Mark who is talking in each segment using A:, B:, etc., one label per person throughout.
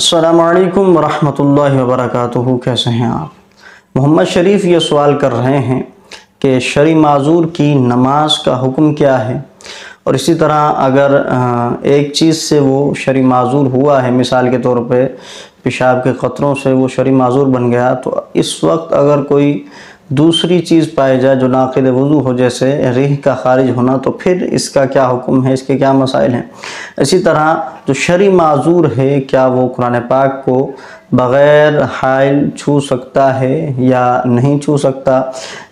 A: السلام علیکم ورحمۃ اللہ وبرکاتہ۔ کیسے ہیں آپ؟ محمد شریف یہ سوال کر رہے ہیں کہ شرع معذور کی نماز کا حکم کیا ہے؟ اور اسی طرح اگر ایک چیز سے وہ شرع معذور ہوا ہے، مثال کے طور پہ پیشاب کے قطروں سے وہ شرع معذور بن گیا، تو اس وقت اگر کوئی دوسری چیز پائی جائے جو ناقد وضو ہو جیسے ریح کا خارج ہونا، تو پھر اس کا کیا حکم ہے؟ اس کے کیا مسائل ہیں؟ اسی طرح جو شرع معذور ہے، کیا وہ قرآن پاک کو بغیر حائل چھو سکتا ہے یا نہیں چھو سکتا؟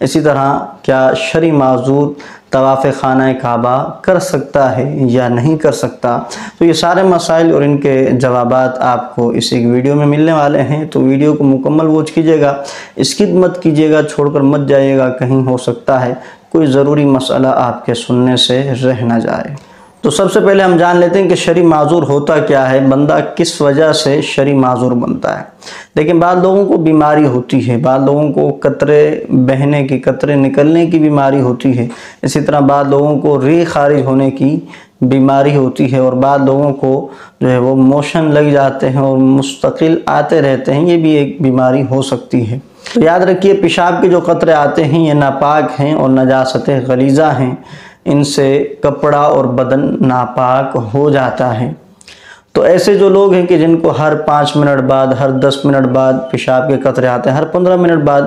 A: اسی طرح کیا شرع معذور طواف خانہ کعبہ کر سکتا ہے یا نہیں کر سکتا، تو یہ سارے مسائل اور ان کے جوابات آپ کو اس ایک ویڈیو میں ملنے والے ہیں، تو ویڈیو کو مکمل ووچ کیجیے گا اسکپ مت کیجیے گا، چھوڑ کر مت جائیے گا، کہیں ہو سکتا ہے، کوئی ضروری مسئلہ آپ کے سننے سے رہ نہ جائے۔ تو سب سے پہلے ہم جان لیتے ہیں کہ شرع معذور ہوتا کیا ہے، بندہ کس وجہ سے شرع معذور بنتا ہے۔ لیکن بعض لوگوں کو بیماری ہوتی ہے، بعض لوگوں کو قطرے بہنے کی، قطرے نکلنے کی بیماری ہوتی ہے۔ اسی طرح بعض لوگوں کو ری خارج ہونے کی بیماری ہوتی ہے اور بعض لوگوں کو جو ہے وہ موشن لگ جاتے ہیں اور مستقل آتے رہتے ہیں، یہ بھی ایک بیماری ہو سکتی ہے۔ تو یاد رکھیے، پیشاب کے جو قطرے آتے ہیں، یہ ناپاک ہیں اور نجاست غلیظہ ہیں۔ ان سے کپڑا اور بدن ناپاک ہو جاتا ہے۔ تو ایسے جو لوگ ہیں کہ جن کو ہر پانچ منٹ بعد، ہر دس منٹ بعد پیشاب کے قطرے آتے ہیں، ہر پندرہ منٹ بعد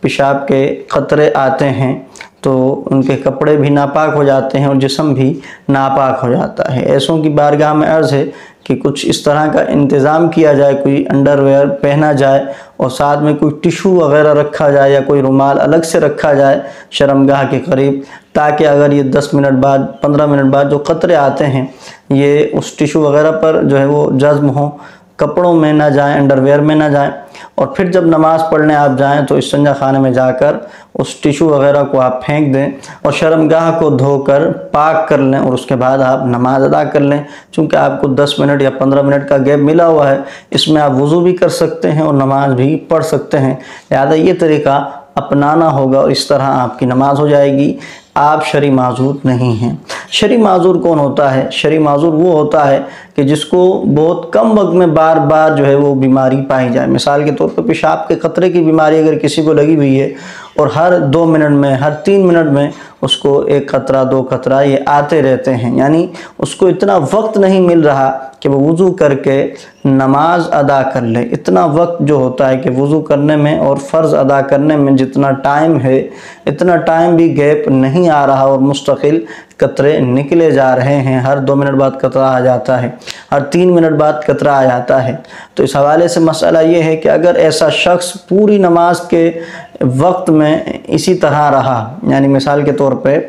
A: پیشاب کے قطرے آتے ہیں تو ان کے کپڑے بھی ناپاک ہو جاتے ہیں اور جسم بھی ناپاک ہو جاتا ہے۔ ایسوں کی بارگاہ میں عرض ہے کہ کچھ اس طرح کا انتظام کیا جائے، کوئی انڈر ویئر پہنا جائے اور ساتھ میں کوئی ٹیشو وغیرہ رکھا جائے یا کوئی رومال الگ سے رکھا جائے شرمگاہ کے قریب، تاکہ اگر یہ دس منٹ بعد، پندرہ منٹ بعد جو قطرے آتے ہیں، یہ اس ٹیشو وغیرہ پر جو ہے وہ جذب ہوں۔ کپڑوں میں نہ جائیں انڈر ویئر میں نہ جائیں۔ اور پھر جب نماز پڑھنے آپ جائیں تو اس سنجا خانے میں جا کر اس ٹیشو وغیرہ کو آپ پھینک دیں اور شرمگاہ کو دھو کر پاک کر لیں اور اس کے بعد آپ نماز ادا کر لیں۔ چونکہ آپ کو دس منٹ یا پندرہ منٹ کا گیپ ملا ہوا ہے، اس میں آپ وضو بھی کر سکتے ہیں اور نماز بھی پڑھ سکتے ہیں۔ لہٰذا یہ طریقہ اپنانا ہوگا اور اس طرح آپ کی نماز ہو جائے گی۔ آپ شرع معذور نہیں ہیں۔ شرع معذور کون ہوتا ہے؟ شرع معذور وہ ہوتا ہے کہ جس کو بہت کم وقت میں بار بار جو ہے وہ بیماری پائی جائے۔ مثال کے طور پر پیشاب کے قطرے کی بیماری اگر کسی کو لگی ہوئی ہے اور ہر دو منٹ میں، ہر تین منٹ میں اس کو ایک قطرہ، دو قطرہ یہ آتے رہتے ہیں۔ یعنی اس کو اتنا وقت نہیں مل رہا کہ وہ وضو کر کے نماز ادا کر لے اتنا وقت جو ہوتا ہے کہ وضو کرنے میں اور فرض ادا کرنے میں جتنا ٹائم ہے، اتنا ٹائم بھی گیپ نہیں آ رہا اور مستقل قطرے نکلے جا رہے ہیں۔ ہر دو منٹ بعد قطرہ آ جاتا ہے، ہر تین منٹ بعد قطرہ آ جاتا ہے۔ تو اس حوالے سے مسئلہ یہ ہے کہ اگر ایسا شخص پوری نماز کے وقت میں اسی طرح رہا۔ یعنی مثال کے طور پہ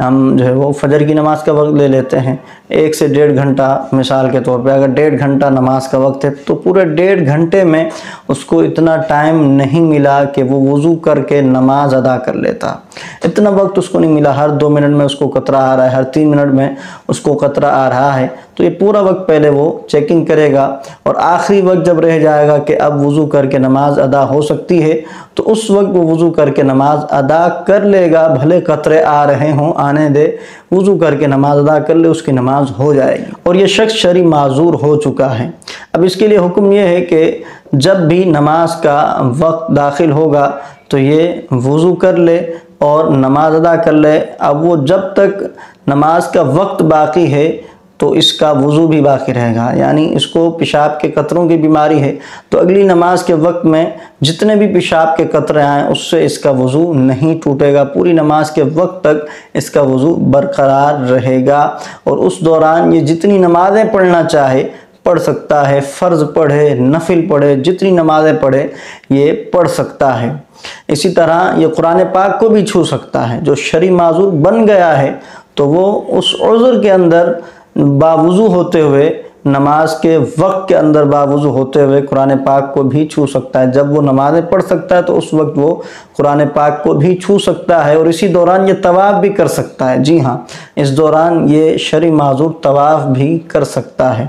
A: ہم جو ہے وہ فجر کی نماز کا وقت لے لیتے ہیں۔ ایک سے ڈیڑھ گھنٹہ مثال کے طور پہ اگر ڈیڑھ گھنٹہ نماز کا وقت ہے تو پورے ڈیڑھ گھنٹے میں اس کو اتنا ٹائم نہیں ملا کہ وہ وضو کر کے نماز ادا کر لیتا۔ اتنا وقت اس کو نہیں ملا۔ ہر دو منٹ میں اس کو قطرہ آ رہا ہے، ہر تین منٹ میں اس کو قطرہ آ رہا ہے۔ تو یہ پورا وقت پہلے وہ چیکنگ کرے گا اور آخری وقت جب رہ جائے گا کہ اب وضو کر کے نماز ادا ہو سکتی ہے، تو اس وقت وہ وضو کر کے نماز ادا کر لے گا۔ بھلے قطرے آ رہے ہوں، آنے دے۔ وضو کر کے نماز ادا کر لے، اس کی نماز ہو جائے گی۔ اور یہ شخص شرع معذور ہو چکا ہے۔ اب اس کے لیے حکم یہ ہے کہ جب بھی نماز کا وقت داخل ہوگا تو یہ وضو کر لے اور نماز ادا کر لے۔ اب وہ جب تک نماز کا وقت باقی ہے تو اس کا وضو بھی باقی رہے گا۔ یعنی اس کو پیشاب کے قطروں کی بیماری ہے۔ تو اگلی نماز کے وقت میں جتنے بھی پیشاب کے قطرے آئیں، اس سے اس کا وضو نہیں ٹوٹے گا۔ پوری نماز کے وقت تک اس کا وضو برقرار رہے گا۔ اور اس دوران یہ جتنی نمازیں پڑھنا چاہے، پڑھ سکتا ہے۔ فرض پڑھے، نفل پڑھے، جتنی نمازیں پڑھے، یہ پڑھ سکتا ہے۔ اسی طرح یہ قرآن پاک کو بھی چھو سکتا ہے۔ جو شرع معذور بن گیا ہے، تو وہ اس عذر کے اندر باوضو ہوتے ہوئے، نماز کے وقت کے اندر باوضو ہوتے ہوئے قرآن پاک کو بھی چھو سکتا ہے۔ جب وہ نمازیں پڑھ سکتا ہے تو اس وقت وہ قرآن پاک کو بھی چھو سکتا ہے اور اسی دوران یہ طواف بھی کر سکتا ہے۔ جی ہاں اس دوران یہ شرع معذور طواف بھی کر سکتا ہے۔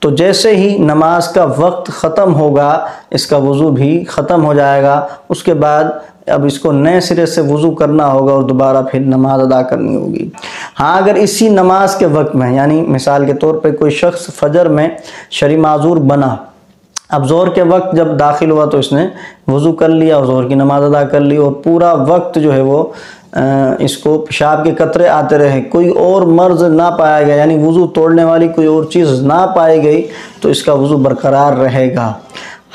A: تو جیسے ہی نماز کا وقت ختم ہوگا، اس کا وضو بھی ختم ہو جائے گا۔ اس کے بعد اب اس کو نئے سرے سے وضو کرنا ہوگا اور دوبارہ پھر نماز ادا کرنی ہوگی۔ ہاں اگر اسی نماز کے وقت میں یعنی مثال کے طور پہ کوئی شخص فجر میں شرع معذور بنا، اب زور کے وقت جب داخل ہوا تو اس نے وضو کر لیا اور زور کی نماز ادا کر لی اور پورا وقت جو ہے وہ اس کو پیشاب کے قطرے آتے رہے۔ کوئی اور مرض نہ پایا گیا یعنی وضو توڑنے والی کوئی اور چیز نہ پائی گئی، تو اس کا وضو برقرار رہے گا۔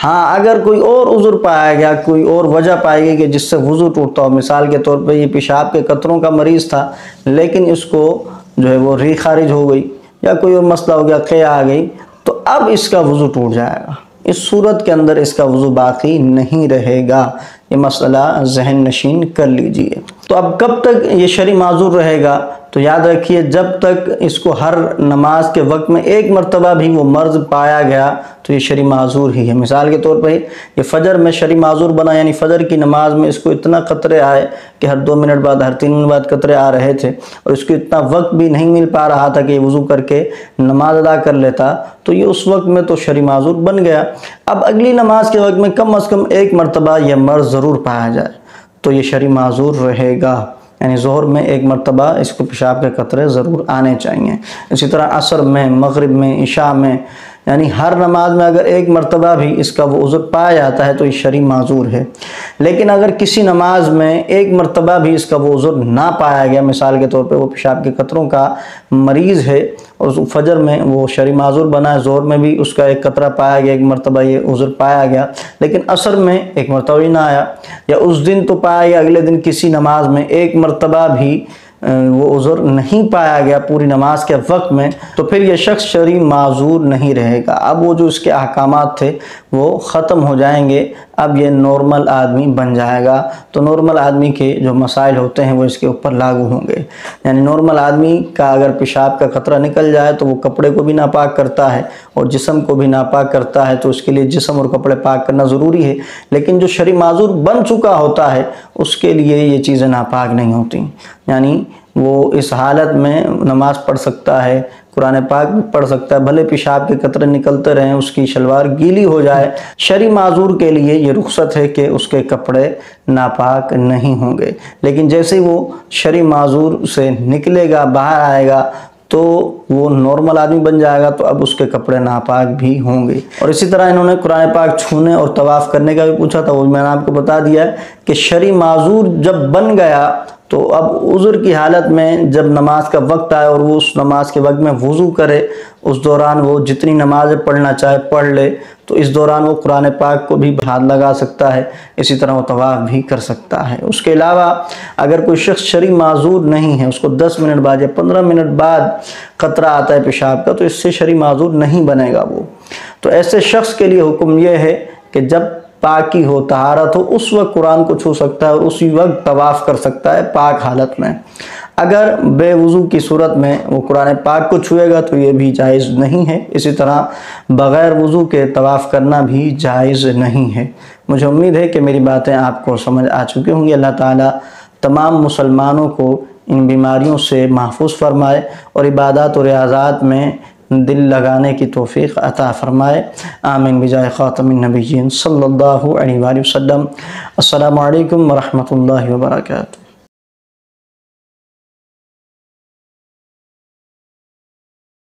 A: ہاں اگر کوئی اور عذر پایا گیا، کوئی اور وجہ پائی گئی کہ جس سے وضو ٹوٹتا ہو، مثال کے طور پہ یہ پیشاب کے قطروں کا مریض تھا، لیکن اس کو جو ہے وہ ری خارج ہو گئی یا کوئی اور مسئلہ ہو گیا قیع آ گئی، تو اب اس کا وضو ٹوٹ جائے گا۔ اس صورت کے اندر اس کا وضو باقی نہیں رہے گا۔ یہ مسئلہ ذہن نشین کر لیجیے۔ تو اب کب تک یہ شرع معذور رہے گا؟ تو یاد رکھیے جب تک اس کو ہر نماز کے وقت میں ایک مرتبہ بھی وہ مرض پایا گیا، تو یہ شرع معذور ہی ہے۔ مثال کے طور پہ یہ فجر میں شرع معذور بنا یعنی فجر کی نماز میں اس کو اتنا قطرے آئے کہ ہر دو منٹ بعد، ہر تین منٹ بعد قطرے آ رہے تھے اور اس کو اتنا وقت بھی نہیں مل پا رہا تھا کہ یہ وضو کر کے نماز ادا کر لیتا، تو یہ اس وقت میں تو شرع معذور بن گیا۔ اب اگلی نماز کے وقت میں کم از کم ایک مرتبہ یہ مرض ضرور پایا جائے۔ تو یہ شرع معذور رہے گا۔ یعنی ظہر میں ایک مرتبہ اس کو پیشاب کے قطرے ضرور آنے چاہیے۔ اسی طرح عصر میں، مغرب میں، عشاء میں یعنی ہر نماز میں اگر ایک مرتبہ بھی اس کا وہ عذر پایا جاتا ہے تو یہ شرع معذور ہے۔ لیکن اگر کسی نماز میں ایک مرتبہ بھی اس کا وہ عذر نہ پایا گیا، مثال کے طور پہ وہ پیشاب کے قطروں کا مریض ہے اور فجر میں وہ شرع معذور بنا ہے زور میں بھی اس کا ایک قطرہ پایا گیا، ایک مرتبہ یہ عذر پایا گیا، لیکن عصر میں ایک مرتبہ ہی نہ آیا یا اس دن تو پایا گیا، اگلے دن کسی نماز میں ایک مرتبہ بھی وہ عذر نہیں پایا گیا پوری نماز کے وقت میں، تو پھر یہ شخص شرعی معذور نہیں رہے گا۔ اب وہ جو اس کے احکامات تھے، وہ ختم ہو جائیں گے۔ اب یہ نارمل آدمی بن جائے گا۔ تو نارمل آدمی کے جو مسائل ہوتے ہیں، وہ اس کے اوپر لاگو ہوں گے۔ یعنی نارمل آدمی کا اگر پیشاب کا خطرہ نکل جائے، تو وہ کپڑے کو بھی ناپاک کرتا ہے اور جسم کو بھی ناپاک کرتا ہے۔ تو اس کے لیے جسم اور کپڑے پاک کرنا ضروری ہے۔ لیکن جو شرع معذور بن چکا ہوتا ہے، اس کے لیے یہ چیزیں ناپاک نہیں ہوتی۔ یعنی وہ اس حالت میں نماز پڑھ سکتا ہے، قرآن پاک بھی پڑھ سکتا ہے، بھلے پیشاب کے قطرے نکلتے رہیں، اس کی شلوار گیلی ہو جائے۔ شری معذور کے لیے یہ رخصت ہے کہ اس کے کپڑے ناپاک نہیں ہوں گے۔ لیکن جیسے وہ شری معذور سے نکلے گا، باہر آئے گا تو وہ نارمل آدمی بن جائے گا تو اب اس کے کپڑے ناپاک بھی ہوں گے۔ اور اسی طرح انہوں نے قرآن پاک چھونے اور طواف کرنے کا بھی پوچھا تھا، وہ میں نے آپ کو بتا دیا ہے کہ شرع معذور جب بن گیا تو اب عذر کی حالت میں جب نماز کا وقت آئے اور وہ اس نماز کے وقت میں وضو کرے، اس دوران وہ جتنی نمازیں پڑھنا چاہے پڑھ لے۔ تو اس دوران وہ قرآن پاک کو بھی ہاتھ لگا سکتا ہے، اسی طرح وہ طواف بھی کر سکتا ہے۔ اس کے علاوہ اگر کوئی شخص شرع معذور نہیں ہے، اس کو دس منٹ بعد یا پندرہ منٹ بعد قطرہ آتا ہے پیشاب کا، تو اس سے شرع معذور نہیں بنے گا وہ۔ تو ایسے شخص کے لیے حکم یہ ہے کہ جب پاکی ہو، طہارت ہو، اس وقت قرآن کو چھو سکتا ہے اور اسی وقت طواف کر سکتا ہے پاک حالت میں۔ اگر بے وضو کی صورت میں وہ قرآن پاک کو چھوئے گا تو یہ بھی جائز نہیں ہے۔ اسی طرح بغیر وضو کے طواف کرنا بھی جائز نہیں ہے۔ مجھے امید ہے کہ میری باتیں آپ کو سمجھ آ چکی ہوں گی۔ اللہ تعالیٰ تمام مسلمانوں کو ان بیماریوں سے محفوظ فرمائے اور عبادات و ریاضات میں دل لگانے کی توفیق عطا فرمائے۔ آمین۔ بجائے خاتم النبیین صلی اللہ علیہ وسلم۔ السلام علیکم ورحمۃ اللہ وبرکاتہ۔